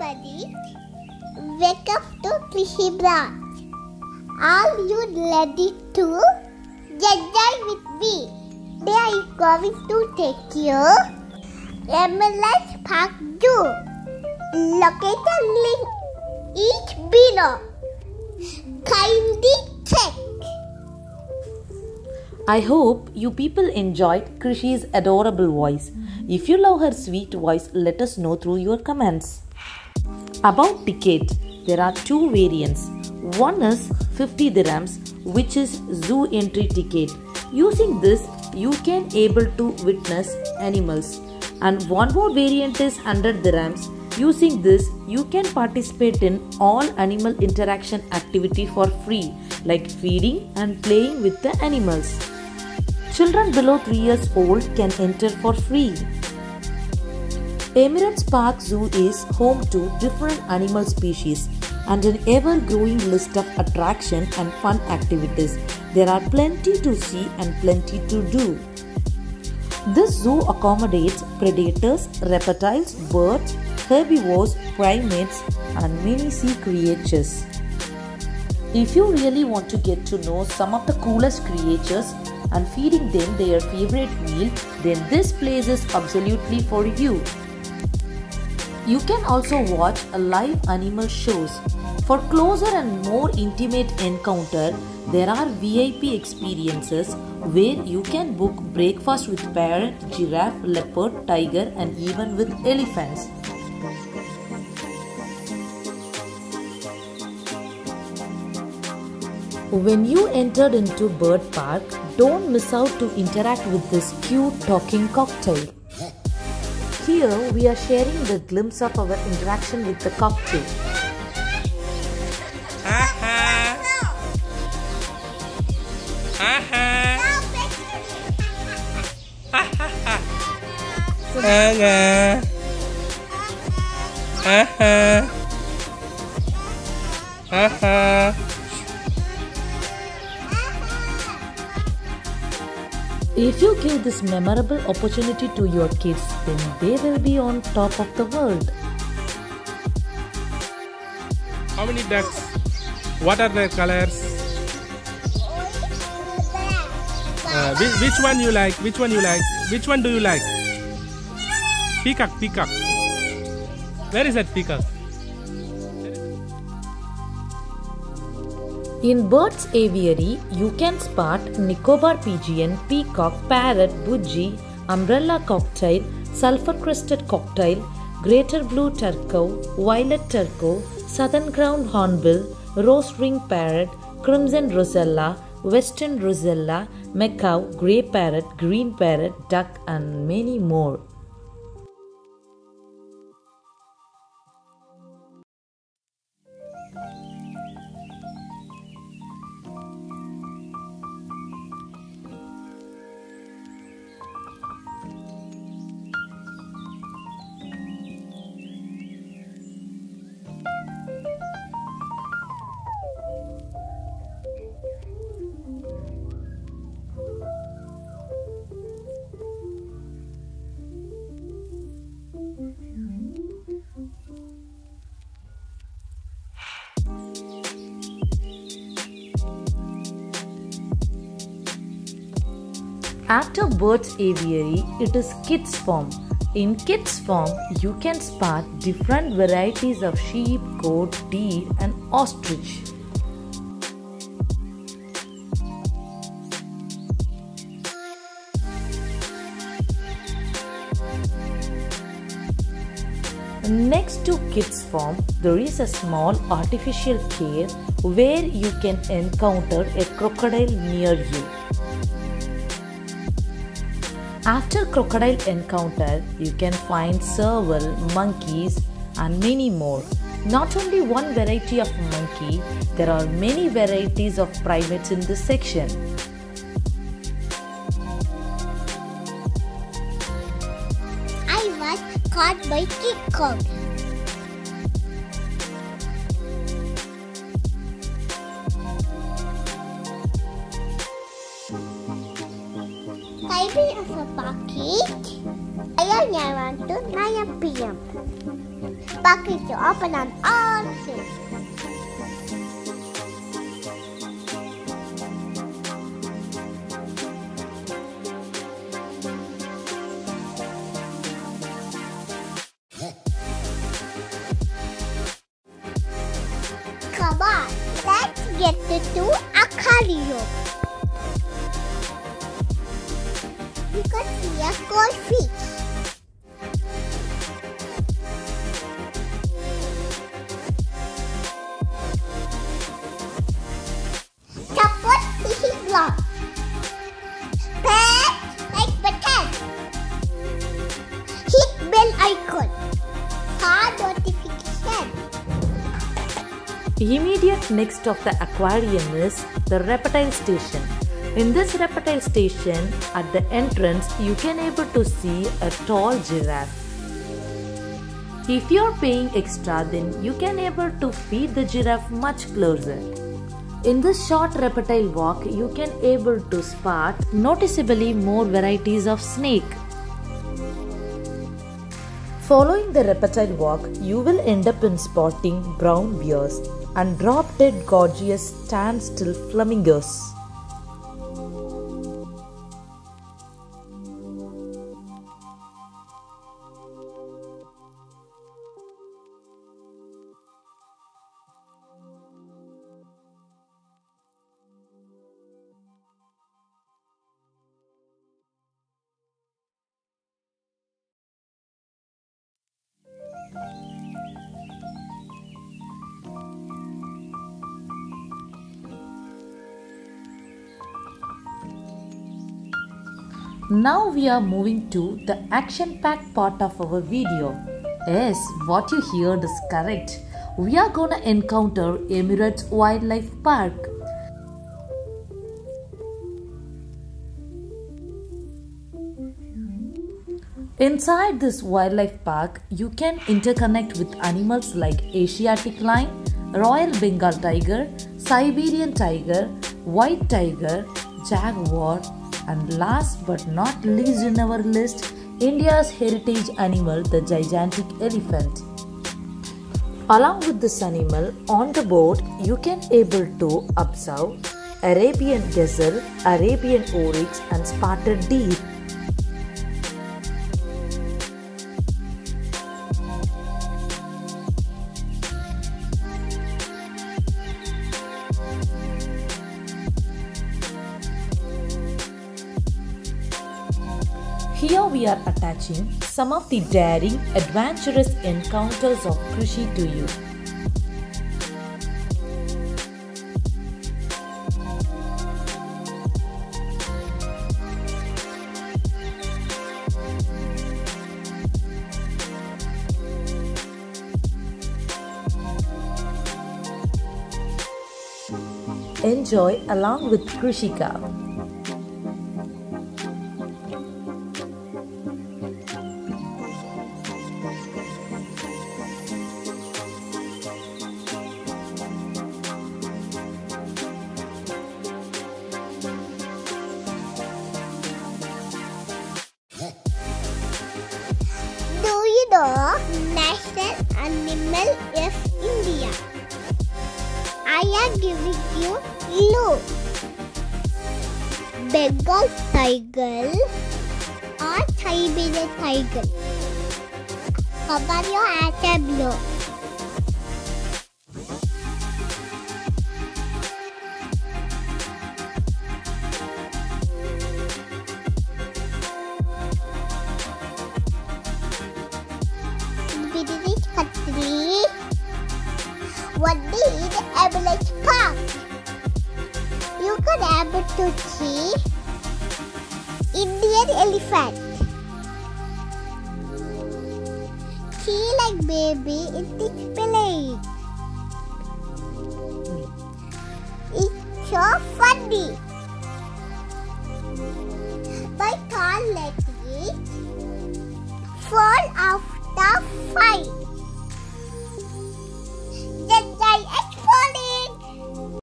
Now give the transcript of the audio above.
buddies. Welcome to Krishi Branch. Are you ready to enjoy with me? They are going to take you Emirates Park Zoo. Location link is below. Kindly check. I hope you people enjoyed Krishi's adorable voice. If you love her sweet voice, let us know through your comments. About ticket, there are two variants. One is 50 dirhams, which is zoo entry ticket. Using this, you can able to witness animals. And one more variant is 100 dirhams. Using this, you can participate in all animal interaction activity for free, like feeding and playing with the animals. Children below 3 years old can enter for free. Emirates Park Zoo is home to different animal species and an ever growing list of attraction and fun activities. There are plenty to see and plenty to do. This zoo accommodates predators, reptiles, birds, herbivores, primates, and many sea creatures. If you really want to get to know some of the coolest creatures and feeding them their favorite meal, then this place is absolutely for you. You can also watch a live animal shows. For closer and more intimate encounter, there are VIP experiences where you can book breakfast with parrot, giraffe, leopard, tiger and even with elephants. When you entered into Bird Park, don't miss out to interact with this cute talking cockatoo. Here we are sharing the glimpse of our interaction with the cockatoo. Aga. Aha. Aha. If you give this memorable opportunity to your kids, then they will be on top of the world. How many ducks? What are their colors? Uh, which, which one you like? Which one you like? Which one do you like? Peacock, peacock. Where is that peacock? In Birds Aviary, you can spot Nicobar pigeon, peacock, parrot, budgie, umbrella cockatoo, sulfur crested cockatoo, greater blue turaco, violet turaco, southern crowned hornbill, rose ring parrot, crimson rosella, western rosella, macaw, grey parrot, green parrot, duck, and many more. After Birds Aviary, it is Kids Farm. In Kids Farm, you can spot different varieties of sheep, goat, deer, and ostrich. Next to Kids Farm, there is a small artificial cave where you can encounter a crocodile near you. After crocodile encounter, you can find serval, monkeys, and many more. Not only one variety of monkey, there are many varieties of primates in this section. I was caught by King Kong. Timing of a package. Ayaw niya to 9 p.m. bucket to open on all. Come on, let's get to aquarium. Can see a goldfish. Support fishing block. Pet like button. Hit bell icon. For notification. Immediate next of the aquarium is the reptile station. In this reptile station, at the entrance, you can able to see a tall giraffe. If you're paying extra, then you can able to feed the giraffe much closer. In this short reptile walk, you can able to spot noticeably more varieties of snake. Following the reptile walk, you will end up in spotting brown bears and drop dead gorgeous standstill flamingos. Now we are moving to the action packed part of our video. Yes, what you heard is correct. We are gonna encounter Emirates Wildlife Park. Inside this wildlife park, you can interconnect with animals like Asiatic lion, Royal Bengal tiger, Siberian tiger, white tiger, jaguar, and last but not least in our list, India's heritage animal, the gigantic elephant. Along with this animal, on the boat, you can able to observe Arabian gazelle, Arabian oryx, and spotted deer. We are attaching some of the daring, adventurous encounters of Krishi to you. Enjoy along with Krishika. Do National Animal of India? I am giving you clue. Bengal tiger or Siberian tiger. Cover your answer below. What is Avalanche Park? You can able to see Indian elephant. See like baby in this village.